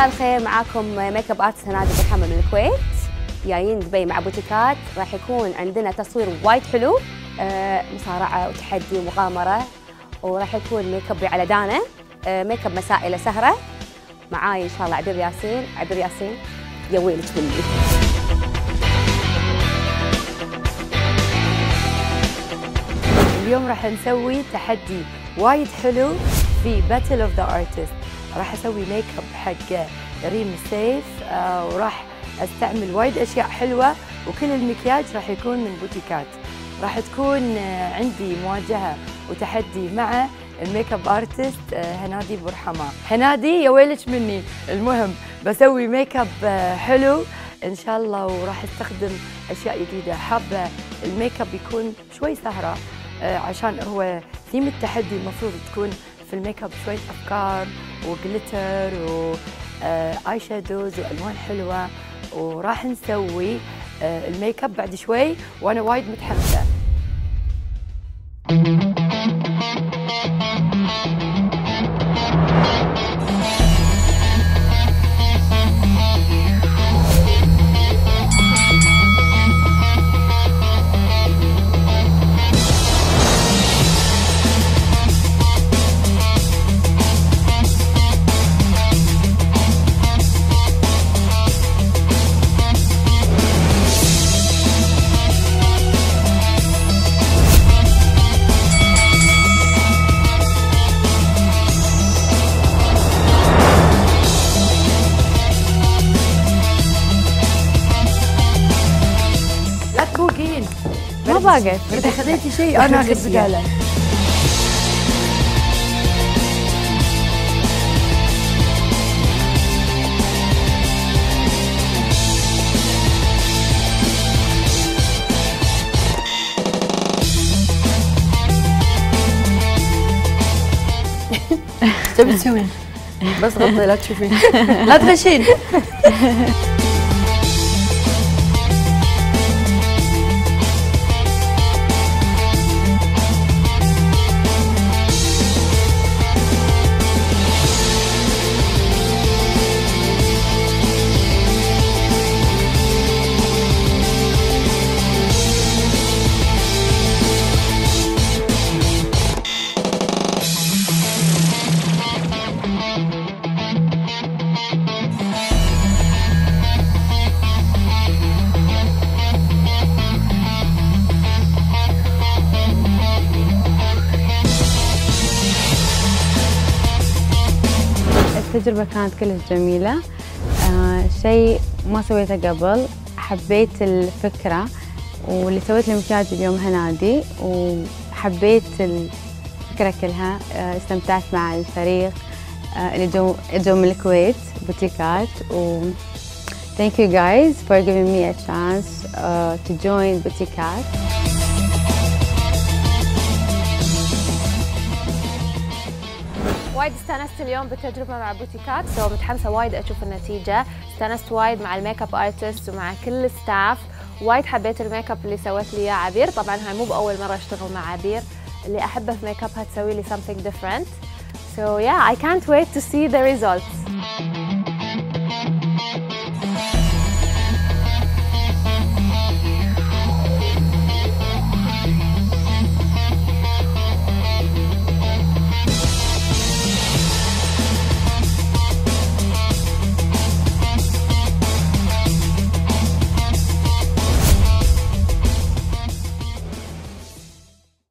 مساء الخير معاكم makeup artist هنادي برحمة من الكويت. جايين دبي مع بوتيكات راح يكون عندنا تصوير وايد حلو آه، مصارعة وتحدي ومغامرة وراح يكون ميك اب على دانا آه، ميك اب مسائي إلى سهرة. معاي إن شاء الله عبير ياسين. عبير ياسين يا ويلك مني اليوم راح نسوي تحدي وايد حلو في Battle of the Artist راح أسوي ميك اب حق ريم سيف آه وراح أستعمل وايد أشياء حلوة وكل المكياج راح يكون من بوتيكات. راح تكون آه عندي مواجهة وتحدي مع ال makeup artist آه هنادي برحمة. هنادي يا ويلك مني. المهم بسوي ميك اب حلو إن شاء الله وراح أستخدم أشياء جديدة. حابة الميك اب يكون شوي سهرة عشان هو ثيم التحدي المفروض تكون في الميك اب شوية أفكار و glitter و eye shadows وألوان حلوة وراح نسوي آه، الميك اب بعد شوي وأنا وايد متحمسة. ما باقت إذا خذيتي شيء أنا أخذ بدالة. تبي تسوين؟ بس غطي لا تشوفين. لا تغشين. التجربة كانت كلش جميلة. آه شيء ما سويته قبل. حبيت الفكرة واللي سويت لي مكياج اليوم هنادي وحبيت الفكرة كلها. آه استمتعت مع الفريق آه اللي جو جو من الكويت بوتيكات. و Thank you guys for giving me a chance uh, to join بوتيكات. وايد استانست اليوم بالتجربه مع بوتيكات so متحمسة وايد أشوف النتيجة. استانست وايد مع ال makeup artist ومع كل ال staff وايد حبيت الميك أب اللي سوت لي إياه عبير. طبعا هاي مو بأول مرة اشتغل مع عبير. اللي أحبه في ميك ابها تسوي لي something different. So yeah I can't wait to see the results.